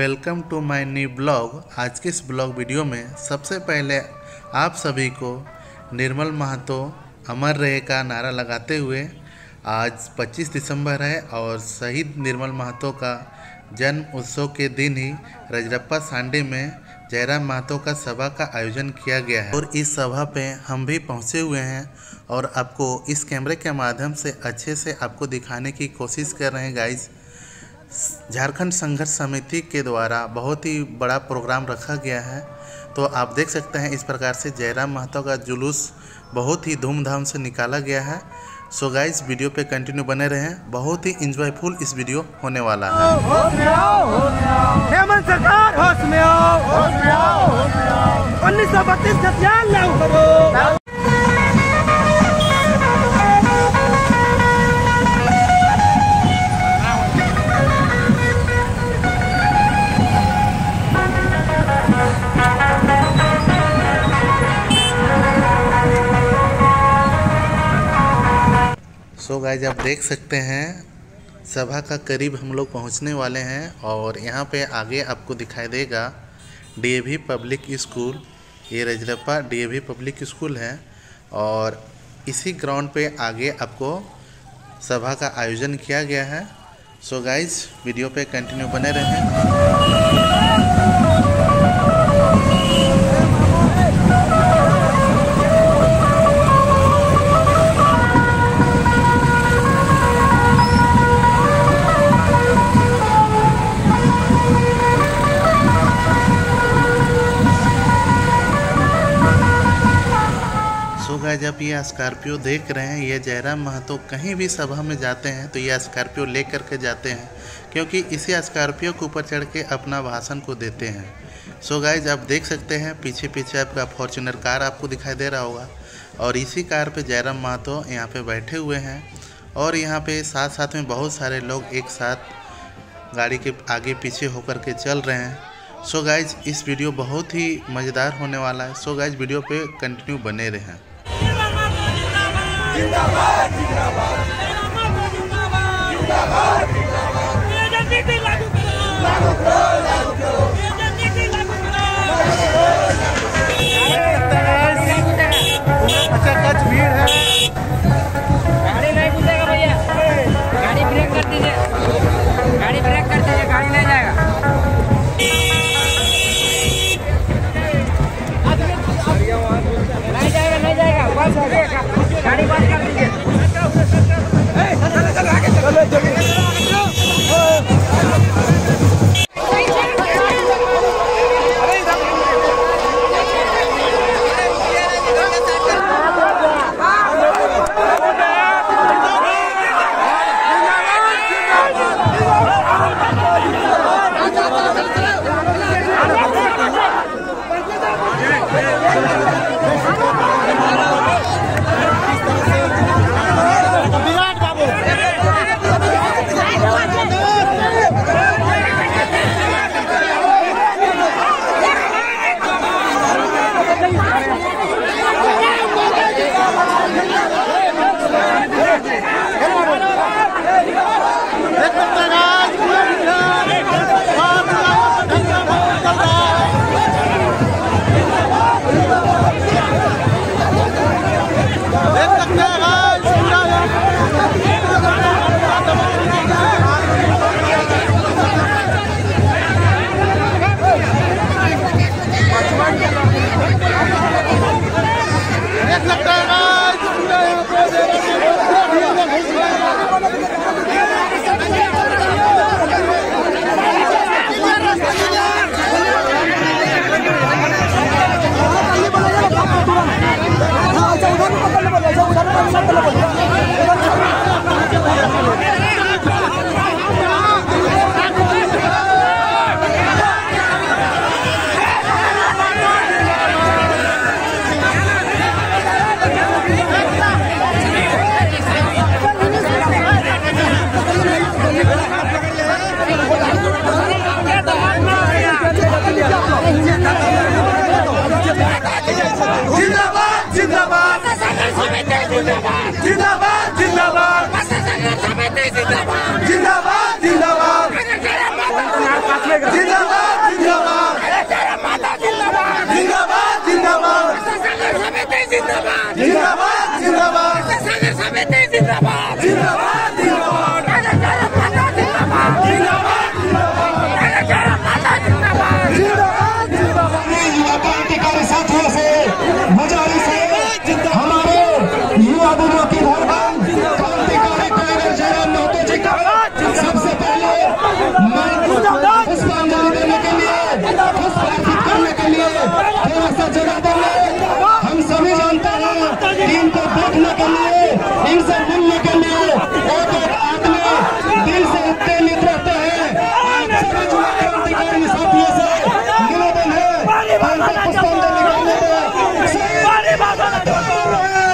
Welcome to my new blog. आज के इस ब्लॉग वीडियो में सबसे पहले आप सभी को निर्मल महतो, अमर रहे का नारा लगाते हुए आज 25 दिसंबर है और शहीद निर्मल महतो का जन्म उत्सव के दिन ही रजरप्पा सांडे में जयराम महतो का सभा का आयोजन किया गया है। और इस सभा पे हम भी पहुँचे हुए हैं और आपको इस कैमरे के माध्यम से अच्छे से आपको दिखाने की कोशिश कर रहे हैं गाइज़ झारखंड संघर्ष समिति के द्वारा बहुत ही बड़ा प्रोग्राम रखा गया है। तो आप देख सकते हैं इस प्रकार से जयराम महतो का जुलूस बहुत ही धूमधाम से निकाला गया है। सो गाइस वीडियो पे कंटिन्यू बने रहें। बहुत ही इंजॉयफुल इस वीडियो होने वाला है। होश में आओ। हेमंत सरकार होश में आओ। उन्नीस सौ बत्तीस गाइज़ आप देख सकते हैं, सभा का करीब हम लोग पहुँचने वाले हैं और यहाँ पे आगे आपको दिखाई देगा डीएवी पब्लिक स्कूल ये रजरप्पा डीएवी पब्लिक स्कूल है और इसी ग्राउंड पे आगे आपको सभा का आयोजन किया गया है। सो गाइज़ वीडियो पे कंटिन्यू बने रहें। आप ये स्कॉर्पियो देख रहे हैं, ये जयराम महतो कहीं भी सभा में जाते हैं तो ये स्कॉर्पियो ले करके जाते हैं, क्योंकि इसी स्कॉर्पियो के ऊपर चढ़ के अपना भाषण को देते हैं। सो so गाइज़ आप देख सकते हैं पीछे पीछे आपका फॉर्चुनर कार आपको दिखाई दे रहा होगा, और इसी कार पे जयराम महतो यहाँ पे बैठे हुए हैं, और यहाँ पे साथ साथ में बहुत सारे लोग एक साथ गाड़ी के आगे पीछे होकर के चल रहे हैं। सो so गाइज़ इस वीडियो बहुत ही मज़ेदार होने वाला है। सो so गाइज़ वीडियो पे कंटिन्यू बने रहें। गाड़ी को देखने के लिए इन मिलने के लिए एक एक आदमी दिल से उत्तेजित रहते हैं आज सभी युवा क्रांतिकारी साथियों से निवेदन है उनको पुष्पांजलि करने दें शहीद अमर रहे।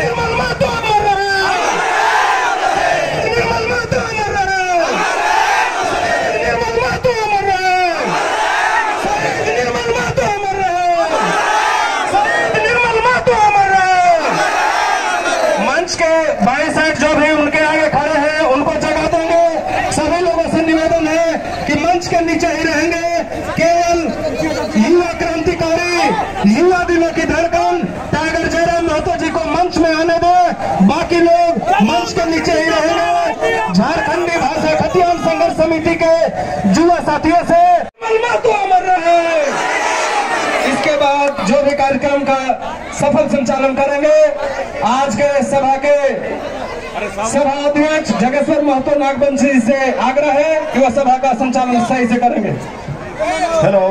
निर्मल महतो अमर रहे। निर्मल महतो अमर रहे। निर्मल महतो अमर रहे। शहीद निर्मल महतो अमर रहे। शहीद निर्मल महतो अमर रहे। मंच के बाएँ साइड जो भी उनके आगे खड़े हैं उनको जगा देंगे सभी लोगों से निवेदन है कि मंच के नीचे ही रहेंगे केवल युवा युवा दिलों की धड़कन। टाइगर जयराम महतो जी को मंच में आने दे। बाकी लोग मंच के नीचे ही रहेंगे। झारखंडी भाषा खतियान संघर्ष समिति के युवा साथियों से महतो अमर रहे। इसके बाद जो भी कार्यक्रम का सफल संचालन करेंगे, आज के सभा के सभा अध्यक्ष जगेश्वर महतो नागवंशी से आग्रह है कि वह सभा का संचालन सही से करेंगे। हेलो।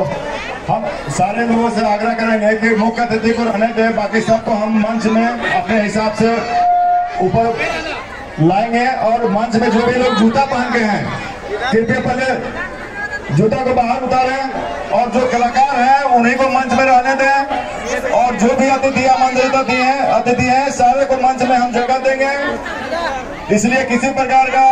हम सारे लोगों से आग्रह करेंगे कि मुख्य अतिथि को रहने दें। बाकी सबको हम मंच में अपने हिसाब से ऊपर लाएँगे और मंच में जो भी लोग जूता पहन के हैं, कृपया पहले जूता को बाहर उतारें और जो कलाकार हैं, उन्हीं को मंच में रहने दें। और जो भी अतिथि आमंत्रित अतिथि हैं अतिथि हैं, सारे को मंच में हम जगह देंगे। इसलिए किसी प्रकार का